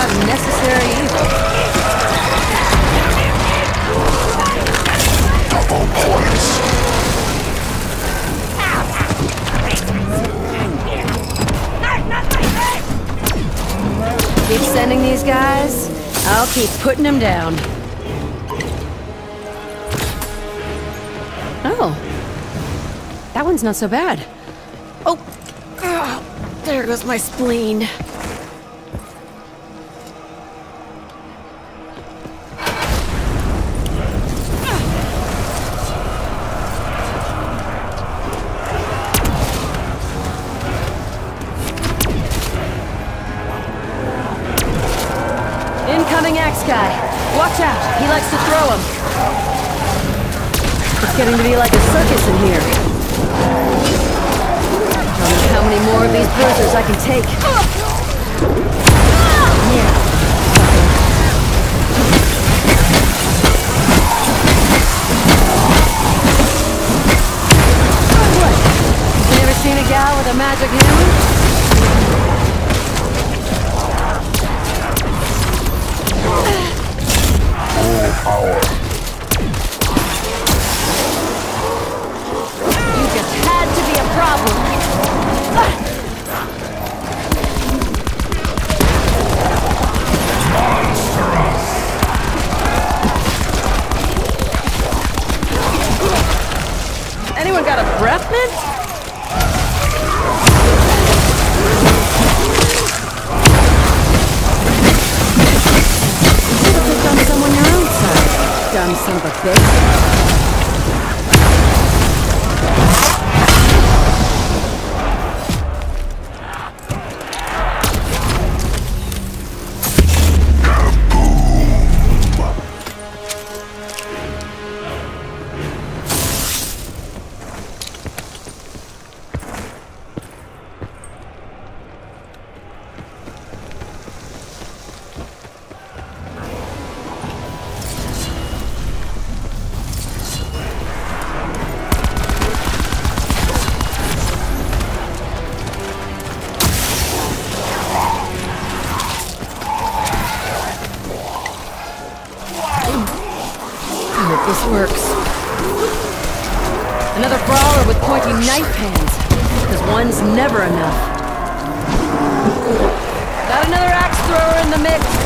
about necessary evil. Keep sending these guys. I'll keep putting them down. Oh. That one's not so bad. Oh. Oh, there goes my spleen. Likes to throw them. It's getting to be like a circus in here. Tell me how many more of these bruisers I can take. Knife hands. Because one's never enough. Got another axe thrower in the mix.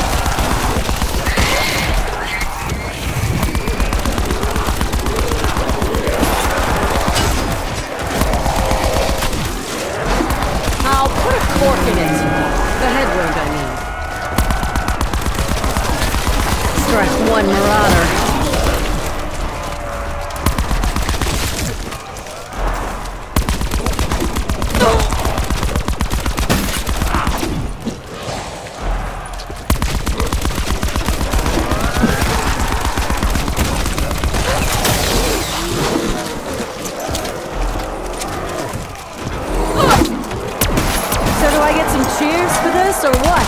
This or what?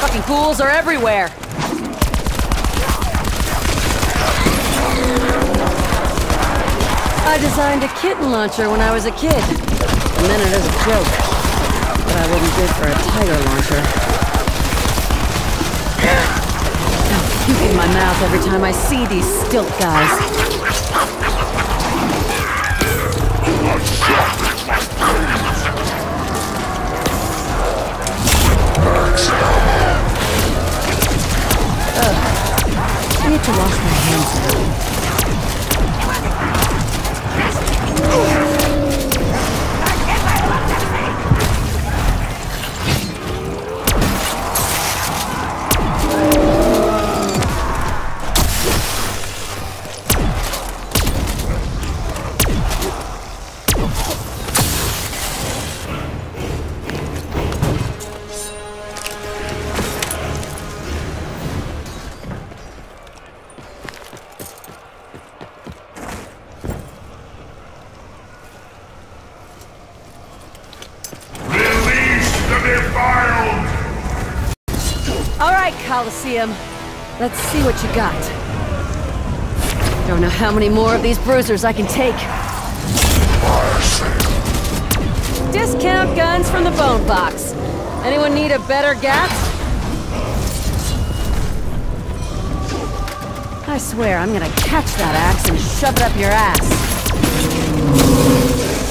Fucking ghouls are everywhere. I designed a kitten launcher when I was a kid. And then it as a joke. But I wouldn't bid for a tiger launcher. Puke in my mouth every time I see these stilt guys. I need to wash my hands now. Coliseum. Let's see what you got. Don't know how many more of these bruisers I can take. Discount guns from the bone box. Anyone need a better gat? I swear, I'm gonna catch that axe and shove it up your ass.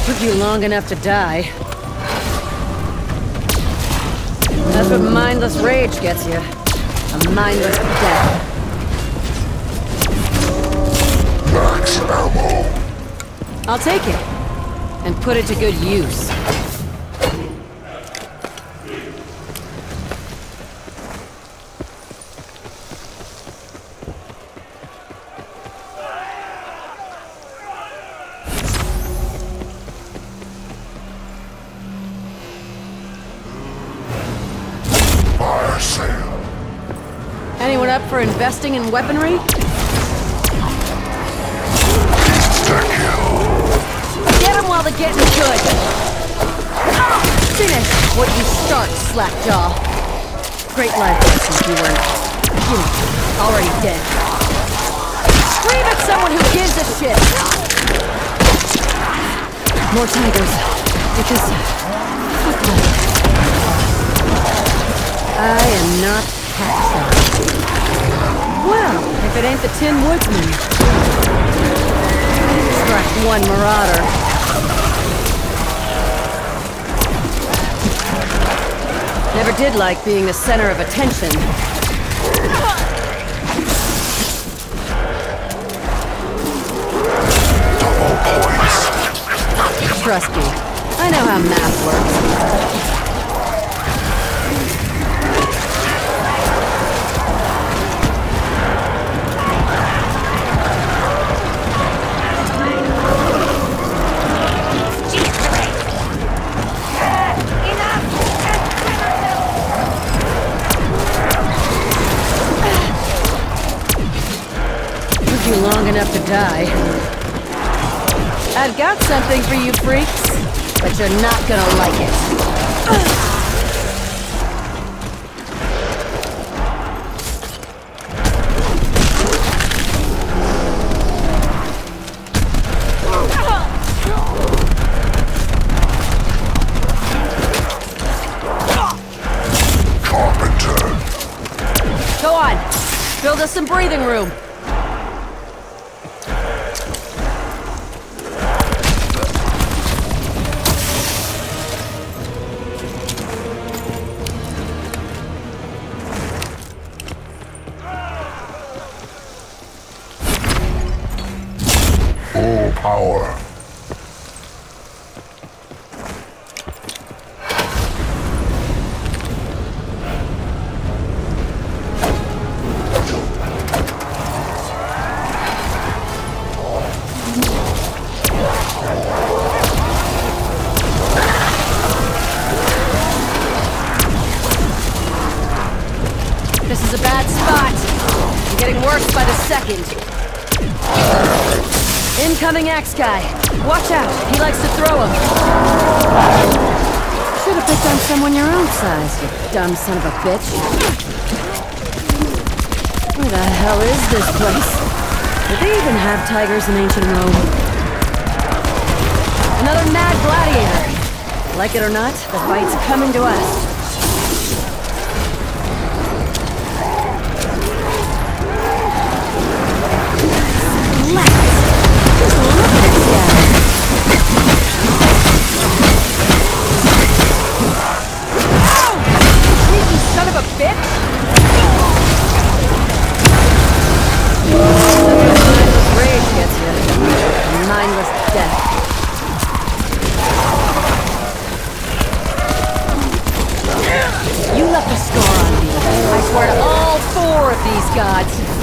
Took you long enough to die. That's what mindless rage gets you. A mindless death. Max ammo. I'll take it. And put it to good use. Up for investing in weaponry? Get them while the getting's good. Ah, Finish what you start, slackjaw. Great life lessons you weren't, you already dead. Scream at someone who gives a shit. More tigers, because. I am not Well, if it ain't the Tin Woodsman. Struck one marauder. Never did like being the center of attention. Double points. Trust me, I know how math works. I've got something for you freaks, but you're not gonna like it. Carpenter. Go on, build us some breathing room. Power. This is a bad spot. Getting worse by the second. Incoming axe guy. Watch out. He likes to throw them. Should have picked on someone your own size, you dumb son of a bitch. Where the hell is this place? Did they even have tigers in ancient Rome? Another mad gladiator. Like it or not, the fight's coming to us. Sneaky a bitch! Rage gets you. Mindless death. You left a scar on me. I swear to all four of these gods.